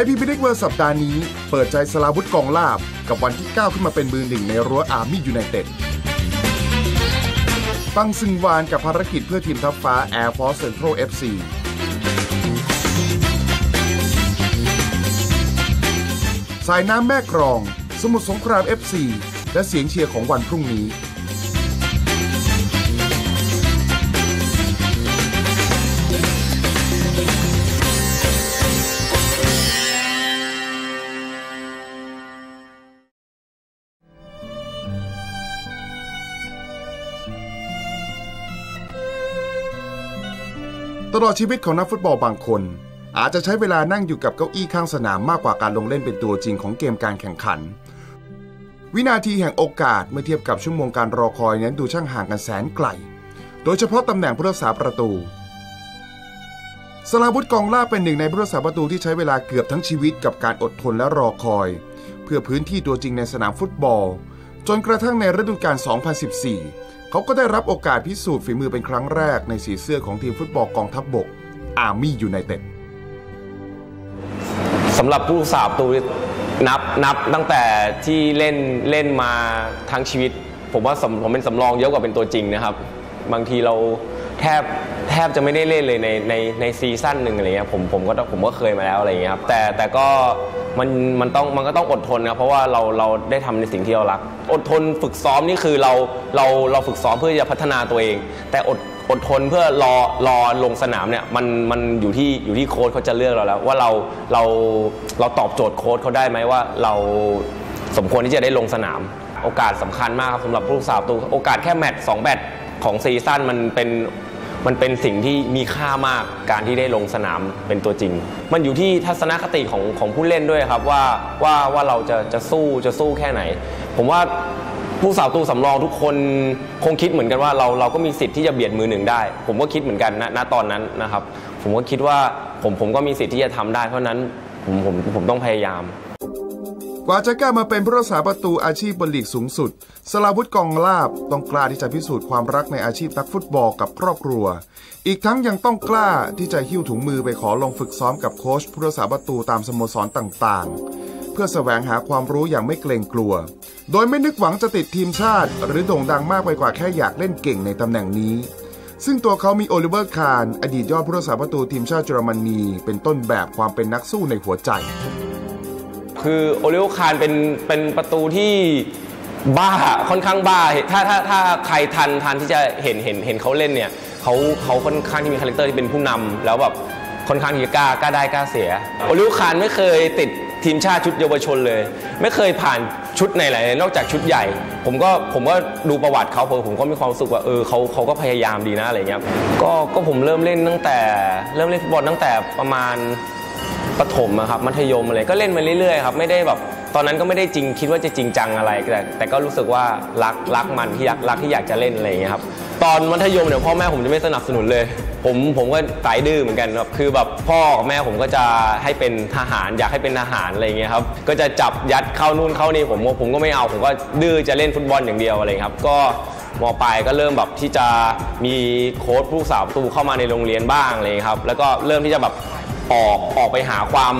ยพีบีเล็กเวอร์สัปดาห์นี้ เปิดใจสลาวุธกองลาบ กับวันที่ก้าขึ้นมาเป็นมือหนึ่งในรั้วอาร์มี่ยูไนเต็ดฟังซึงวานกับภารกิจเพื่อทีมทัพฟ้า Air Force Central FC สายน้ำแม่กรอง สมุทรสงคราม FC และเสียงเชียร์ของวันพรุ่งนี้ ตลอดชีวิตของนักฟุตบอลบางคน อาจจะใช้เวลานั่งอยู่กับเก้าอี้ข้างสนามมากกว่าการลงเล่นเป็นตัวจริงของเกมการแข่งขัน วินาทีแห่งโอกาสเมื่อเทียบกับชั่วโมงการรอคอยนั้นดูช่างห่างกันแสนไกล โดยเฉพาะตำแหน่งผู้รักษาประตูสลาวุธกองล่าเป็นหนึ่งในผู้รักษาประตูที่ใช้เวลาเกือบทั้งชีวิตกับการอดทนและรอคอย เพื่อพื้นที่ตัวจริงในสนามฟุตบอล จนกระทั่งในฤดูกาล2014 เขาก็ได้รับโอกาสพิสูจน์ฝีมือเป็นครั้งแรกในสีเสื้อของทีมฟุตบอลกองทัพบบกอาร์มี่ยูไนเต็ดสำหรับผู้สาประตูนับนับตั้งแต่ที่เล่นเล่นมาทั้งชีวิต ผมว่าผมเป็นสำรองเยอะกว่าเป็นตัวจริงนะครับ บางทีเราแทบ บจะไม่ได้เล่นเลยในในในซีซั่นหนึ่งอะไรเงี้ยผมผมก็ผมก็เคยมาแล้วอะไรเงี้ยครับแต่แต่ก็มันมันต้องมันก็ต้องอดทนนะเพราะว่าเราเราได้ทำในสิ่งที่เรารัก อดทนฝึกซ้อมนี่คือเราเราเราฝึกซ้อมเพื่อจะพัฒนาตัวเอง แต่อดอดทนเพื่อรอรอลงสนามเนี่ยมันมันอยู่ที่อยู่ที่โค้ชเขาจะเลือกเราแล้ว ว่าเราเราเราตอบโจทย์โค้ชเขาได้ไหมว่าเราสมควรที่จะได้ลงสนาม โอกาสสำคัญมากครับสำหรับผู้รักษาประตูโอกาสแค่แมตช์สองแมตช์ของซีซั่นมันเป็น มันเป็นสิ่งที่มีค่ามากการที่ได้ลงสนามเป็นตัวจริง มันอยู่ที่ทัศนคติของของผู้เล่นด้วยครับว่าว่าว่าเราจะจะสู้จะสู้แค่ไหน ผมว่าผู้สาวตูสำรองทุกคนคงคิดเหมือนกันว่าเราเราก็มีสิทธิ์ที่จะเบียดมือหนึ่งได้ ผมก็คิดเหมือนกันณณตอนนั้นนะครับ ผมก็คิดว่าผมผมก็มีสิทธิ์ที่จะทำได้เพราะนั้นผมผมผมต้องพยายาม กว่าจะกล้ามาเป็นผู้รักษาประตูอาชีพบนลีกสูงสุด สลาวุธกองลาบต้องกล้าที่จะพิสูจน์ความรักในอาชีพนักฟุตบอลกับครอบครัว อีกทั้งยังต้องกล้าที่จะหิ้วถุงมือไปขอลงฝึกซ้อมกับโค้ชผู้รักษาประตูตามสโมสรต่างๆ เพื่อแสวงหาความรู้อย่างไม่เกรงกลัว โดยไม่นึกหวังจะติดทีมชาติ หรือโด่งดังมากไปกว่าแค่อยากเล่นเก่งในตำแหน่งนี้ซึ่งตัวเขามีโอลิเวอร์คาร์นอดีตยอดผู้รักษาประตูทีมชาติเยอรมนี เป็นต้นแบบความเป็นนักสู้ในหัวใจ คือโอลิเวอร์คาร์นเป็นเป็นประตูที่บ้าค่อนข้างบ้าถ้าถ้าถ้าใครทันทันที่จะเห็นเห็นเห็นเขาเล่นเนี่ยเขาเขาค่อนข้างที่มี character ที่เป็นผู้นำแล้วแบบค่อนข้างที่จะกล้ากล้าได้กล้าเสียโอลิโอคารไม่เคยติดทีมชาติชุดเยาวชนเลย ไม่เคยผ่านชุดไหนเลยนอกจากชุดใหญ่ ผมก็ผมก็ดูประวัติเขาผมผมก็มีความรู้สึกว่าเออเขาเขาก็พยายามดีนะอะไรเงี้ยก็ก็ผมเริ่มเล่นตั้งแต่เริ่มเล่นฟุตบอลตั้งแต่ประมาณ ประถมอะครับมัธยมอะไรก็เล่นมาเรื่อยๆครับไม่ได้แบบตอนนั้นก็ไม่ได้จริงคิดว่าจะจริงจังอะไรแต่แต่ก็รู้สึกว่ารักรักมันที่รักรักที่อยากจะเล่นอะไรอย่างเงี้ยครับตอนมัธยมเนี่ยพ่อแม่ผมจะไม่สนับสนุนเลย ผมผมก็สายดื้อเหมือนกันครับคือแบบพ่อกับแม่ผมก็จะให้เป็นทหารอยากให้เป็นทหารอะไรอย่างเงี้ยครับก็จะจับยัดเข้านู่นเข้านี่ผมผมก็ไม่เอาผมก็ดื้อจะเล่นฟุตบอลอย่างเดียวอะไรครับ ก็มปลายก็เริ่มแบบที่จะมีโค้ชผู้สาวประตูเข้ามาในโรงเรียนบ้างเลยครับแล้วก็เริ่มที่จะแบบ ออกออกไปหาความ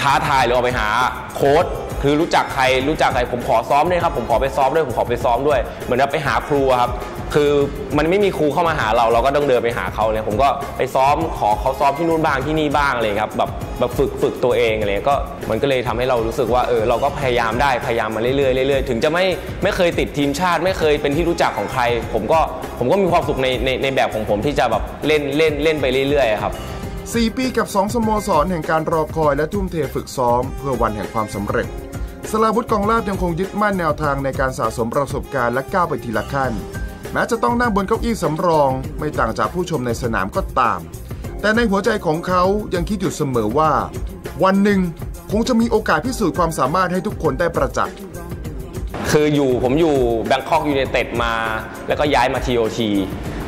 ท้าทายหรือออกไปหาโค้ดคือรู้จักใครรู้จักใครผมขอซ้อมด้วยครับผมขอไปซ้อมด้วยผมขอไปซ้อมด้วย เหมือนว่าไปหาครูครับ คือมันไม่มีครูเข้ามาหาเรา เราก็ต้องเดินไปหาเขาเนี่ยผมก็ไปซ้อมขอเขาซ้อมที่นู่นบ้างที่นี่บ้างอะไรครับแบบแบบฝึกฝึกตัวเองอะไรก็มันก็เลยทำให้เรารู้สึกว่าเออเราก็พยายามได้พยายามมาเรื่อยๆเรื่อยๆถึงจะไม่ไม่เคยติดทีมชาติ ไม่เคยเป็นที่รู้จักของใคร ผมก็ผมก็มีความสุขในในในแบบของผมที่จะแบบเล่นเล่นเล่นไปเรื่อยๆครับ 4 ปีกับ 2 สโมสรแห่งการรอคอยและทุ่มเทฝึกซ้อม เพื่อวันแห่งความสำเร็จสลาวุธกองลาบยังคงยึดมั่นแนวทางในการสะสมประสบการณ์และก้าวไปทีละขั้น แม้จะต้องนั่งบนเก้าอี้สำรอง ไม่ต่างจากผู้ชมในสนามก็ตาม แต่ในหัวใจของเขายังคิดอยู่เสมอว่า วันหนึ่งคงจะมีโอกาสพิสูจน์ความสามารถให้ทุกคนได้ประจักษ์คืออยู่ผมอยู่แบงคอกยูไนเต็ดมา แล้วก็ย้ายมา TOT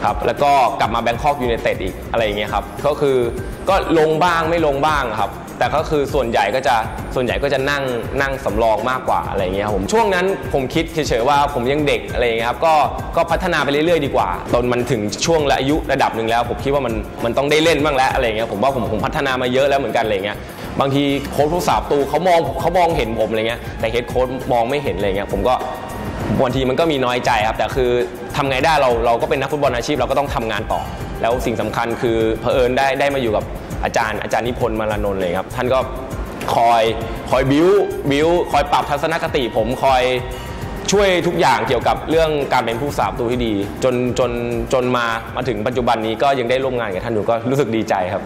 ครับแล้วก็กลับมาแบงคอกยูไนเต็ดอีกอะไรอย่างเงี้ยครับก็คือก็ลงบ้างไม่ลงบ้างครับแต่ก็คือส่วนใหญ่ก็จะส่วนใหญ่ก็จะนั่งนั่งสำรองมากกว่าอะไรอย่างเงี้ยครับผมช่วงนั้นผมคิดเฉยๆว่าผมยังเด็กอะไรเงี้ยครับก็ก็พัฒนาไปเรื่อยๆดีกว่าตอนมันถึงช่วงอายุระดับหนึ่งแล้ว ผมคิดว่ามันมันต้องได้เล่นบ้างแล้วอะไรเงี้ยผมว่าผมผมพัฒนามาเยอะแล้วเหมือนกันอะไรเงี้ยบางทีโค้ชผู้รักษาประตูเขามองเขามองเห็นผมอะไรเงี้ยแต่ head coach มองไม่เห็นอะไรเงี้ยผมก็ บางทีมันก็มีน้อยใจครับ แต่คือทำไงได้เราเราก็เป็นนักฟุตบอลอาชีพเราก็ต้องทำงานต่อ แล้วสิ่งสำคัญคือเผอิญได้ได้มาอยู่กับอาจารย์อาจารย์นิพนธ์มาลานนท์เลยครับ ท่านก็คอยคอยบิวบิวคอยปรับทัศนคติผมคอยช่วยทุกอย่างเกี่ยวกับเรื่องการเป็นผู้รักษาประตูที่ดี จนจนจนมามาถึงปัจจุบันนี้ก็ยังได้ร่วมงานกับท่านอยู่ก็รู้สึกดีใจครับ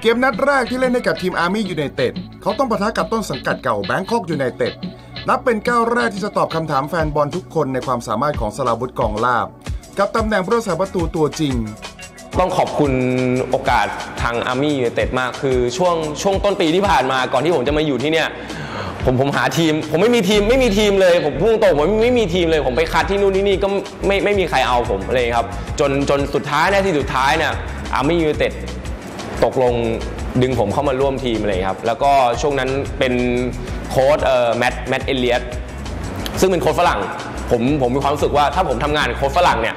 เกมนัดแรกที่เล่นให้กับทีมอาร์มี่ยูไนเต็ดเขาต้องปะทะกับต้นสังกัดเก่าแบงคอกยูไนเต็ด นับเป็นก้าวแรกที่จะตอบคำถามแฟนบอลทุกคนในความสามารถของสราวุธกองลาภ กับตำแหน่งผู้รักษาประตูตัวจริง ต้องขอบคุณโอกาสทางอาร์มี่ยูไนเต็ดมากคือช่วงช่วงต้นปีที่ผ่านมาก่อนที่ผมจะมาอยู่ที่เนี่ยผมผมหาทีม ผมไม่มีทีมไม่มีทีมเลย ผมพูดตรงผมไม่ไม่มีทีมเลย ผมไปคัดที่นู่นที่นี่ก็ไม่ไม่มีใครเอาผมเลยครับ จนจนสุดท้ายนะที่สุดท้ายเนี่ยอาร์มี่ยูไนเต็ดตกลงดึงผมเข้ามาร่วมทีมเลยครับ แล้วก็ช่วงนั้นเป็น โค้ชเอ่อแมตต์แมตต์เอเลียสซึ่งเป็นโค้ชฝรั่ง ผมผมมีความรู้สึกว่าถ้าผมทำงานโค้ดฝรั่งเนี่ย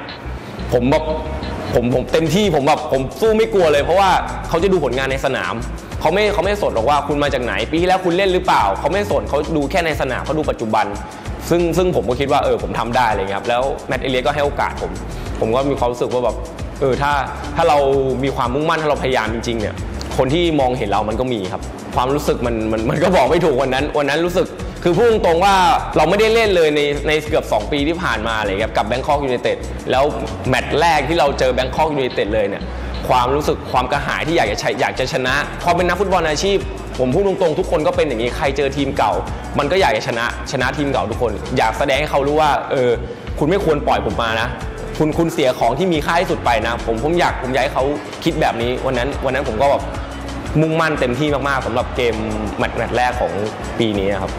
ผมแบบผมผมเต็มที่ผมแบบผมสู้ไม่กลัวเลย เพราะว่าเขาจะดูผลงานในสนามเขาไม่เขาไม่สนหรอกว่าคุณมาจากไหนปีที่แล้วคุณเล่นหรือเปล่า เขาไม่สนเขาดูแค่ในสนามเขาดูปัจจุบัน ซึ่งซึ่งผมก็คิดว่าเออผมทำได้อะไรเงี้ยครับ แล้วแมตต์เอเลียสก็ให้โอกาสผม ผมก็มีความรู้สึกว่าแบบเออถ้าถ้าเรามีความมุ่งมั่นถ้าเราพยายามจริงๆเนี่ย คนที่มองเห็นเรามันก็มีครับ ความรู้สึกมันมันมันก็บอกไม่ถูกวันนั้น วันนั้นรู้สึกคือพูดตรงๆว่าเราไม่ได้เล่นเลยในในเกือบ 2 ปีที่ผ่านมาเลยครับกับแบงคอกยูไนเต็ดแล้วแมตช์แรกที่เราเจอแบงคอกยูไนเต็ดเลยเนี่ยความรู้สึกความกระหายที่อยากจะอยากจะชนะพอเป็นนักฟุตบอลอาชีพ ผมพูดตรงๆทุกคนก็เป็นอย่างนี้ใครเจอทีมเก่า มันก็อยากจะชนะชนะทีมเก่าทุกคน อยากแสดงให้เขารู้ว่าเออคุณไม่ควรปล่อยผมมานะคุณคุณเสียของที่มีค่าที่สุดไปนะ ผมผมอยากผมอยากให้เขาคิดแบบนี้วันนั้นวันนั้นผมก็แบบ มุ่งมั่นเต็มที่มากๆสำหรับเกมแมตช์แมตช์แรกของปีนี้ครับ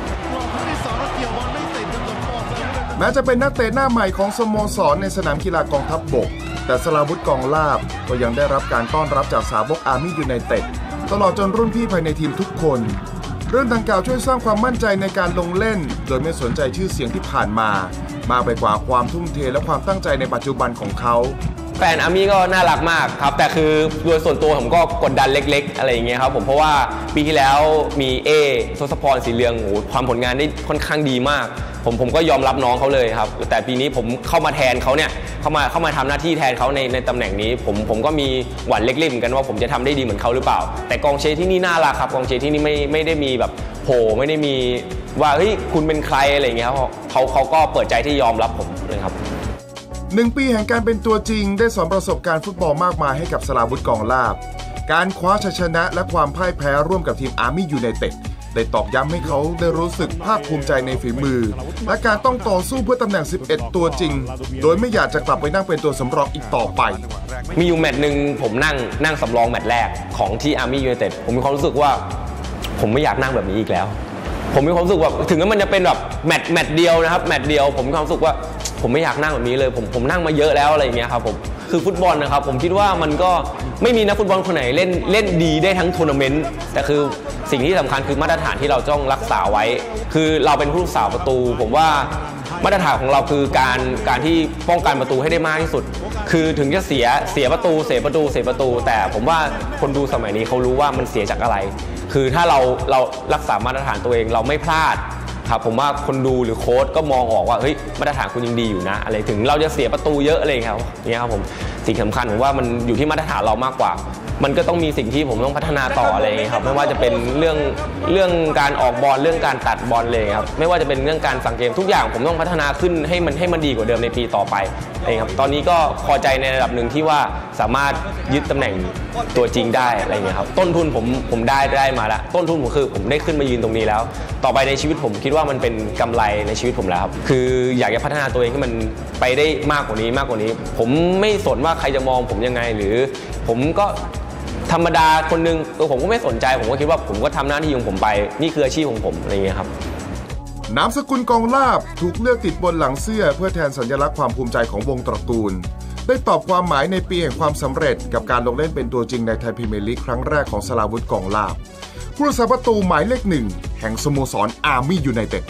แม้จะเป็นนักเตะหน้าใหม่ของสโมสรในสนามกีฬากองทัพบบก แต่สลาวุธกองลาบก็ยังได้รับการต้อนรับจากสาวกอาร์มี่ยูไนเต็ดตลอดจนรุ่นพี่ภายในทีมทุกคน เรื่องดังกล่าวช่วยสร้างความมั่นใจในการลงเล่น โดยไม่สนใจชื่อเสียงที่ผ่านมา มากไปกว่าความทุ่มเทและความตั้งใจในปัจจุบันของเขา แฟนอาร์มี่ก็น่ารักมากครับ แต่คือโดยส่วนตัวผมก็กดดันเล็ก ๆ อะไรอย่างเงี้ยครับผมเพราะว่าปีที่แล้วมีเอทศพรสีเหลืองโอ้โหความผลงานได้ค่อนข้างดีมาก ผมผมก็ยอมรับน้องเขาเลยครับ แต่ปีนี้ผมเข้ามาแทนเขาเนี่ยเข้ามาเข้ามาทำหน้าที่แทนเขาในในตำแหน่งนี้ ผมผมก็มีหวั่นเล็กๆเหมือนกันว่าผมจะทำได้ดีเหมือนเขาหรือเปล่า แต่กองเชียร์ที่นี่น่ารักครับกองเชียร์ที่นี่ไม่ไม่ได้มีแบบโผไม่ได้มีว่าเฮ้ยคุณเป็นใครอะไรอย่างเงี้ยครับเขาเขาก็เปิดใจที่ยอมรับผมเลยครับ หนึ่งปีแห่งการเป็นตัวจริง ได้สอนประสบการณ์ฟุตบอลมากมายให้กับสลาวุธกองลาบ การคว้าชัยชนะและความพ่ายแพ้ร่วมกับทีมอาร์มี่ยูไนเต็ดได้ตอกย้ำให้เขาได้รู้สึกภาคภูมิใจในฝีมือ และการต้องต่อสู้เพื่อตำแหน่ง 11 ตัวจริง โดยไม่อยากจะกลับไปนั่งเป็นตัวสำรองอีกต่อไป มีอยู่แมตช์หนึ่งผมนั่งนั่งสำรองแมตช์แรกของที่อาร์มี่ยูไนเต็ดผมมีความรู้สึกว่า ผมไม่อยากนั่งแบบนี้อีกแล้ว ผมมีความรู้สึกว่าถึงแม้มันจะเป็นแบบแมตช์แมตช์เดียวนะครับแมตช์เดียว ผมมีความรู้สึกว่า ผมไม่อยากนั่งแบบนี้เลย ผมผมนั่งมาเยอะแล้วอะไรอย่างเงี้ยครับผมคือฟุตบอลนะครับ ผมคิดว่ามันก็ไม่มีนักฟุตบอลคนไหนเล่นเล่นดีได้ทั้งทัวร์นาเมนต์แต่คือสิ่งที่สำคัญคือมาตรฐานที่เราต้องรักษาไว้ คือเราเป็นผู้รักษาประตู ผมว่ามาตรฐานของเราคือการการที่ป้องกันประตูให้ได้มากที่สุด คือถึงจะเสียเสียประตู เสียประตูเสียประตู แต่ผมว่าคนดูสมัยนี้เขารู้ว่ามันเสียจากอะไร คือถ้าเราเรารักษามาตรฐานตัวเองเราไม่พลาด ครับผมว่าคนดูหรือโค้ชก็มองออกว่าเฮ้ยมาตรฐานคุณยังดีอยู่นะ อะไรถึงเราจะเสียประตูเยอะอะไรอย่างเงี้ยครับเนี่ยครับผมสิ่งสำคัญผมว่ามันอยู่ที่มาตรฐานเรามากกว่า มันก็ต้องมีสิ่งที่ผมต้องพัฒนาต่ออะไรอย่างเงี้ยครับไม่ว่าจะเป็นเรื่องเรื่องการออกบอลเรื่องการตัดบอลเลยครับไม่ว่าจะเป็นเรื่องการสั่งเกมทุกอย่างผมต้องพัฒนาขึ้นให้มันให้มันดีกว่าเดิมในปีต่อไปเองครับตอนนี้ก็พอใจในระดับหนึ่งที่ว่าสามารถยึดตำแหน่งตัวจริงได้อะไรเงี้ยครับต้นทุนผมผมได้ได้มาแล้วต้นทุนผมคือผมได้ขึ้นมายืนตรงนี้แล้ว ต่อไปในชีวิตผมคิดว่ามันเป็นกำไรในชีวิตผมแล้วครับคืออยากจะพัฒนาตัวเองให้มันไปได้มากกว่านี้มากกว่านี้ ผมไม่สนว่าใครจะมองผมยังไงหรือ ผมก็ ธรรมดาคนหนึงเออผมก็ไม่สนใจ ผมก็คิดว่าผมก็ทำหน้าที่ของผมไป นี่คืออาชีพของผมอะไรเงี้ยครับนามสกุลกองลาบถูกเลือกติดบนหลังเสื้อ เพื่อแทนสัญลักษณ์ความภูมิใจของวงตระกูล ได้ตอบความหมายในปีแห่งความสำเร็จ กับการลงเล่นเป็นตัวจริงในไทยพรีเมียร์ลีกครั้งแรกของสลาวุธกองลาบผู้รักษาประตูหมายเลขหนึ่งแห่งสโมสรอาร์มี่ยูไนเต็ด